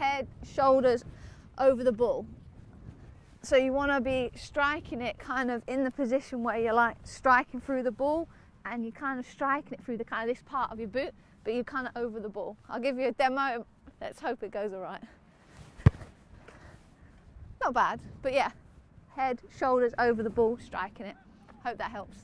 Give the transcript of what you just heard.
head, shoulders over the ball. So you want to be striking it kind of in the position where you're like striking through the ball and you're kind of striking it through the kind of this part of your boot, but you're kind of over the ball. I'll give you a demo. Let's hope it goes all right. Not bad, but yeah, head, shoulders over the ball, striking it. Hope that helps.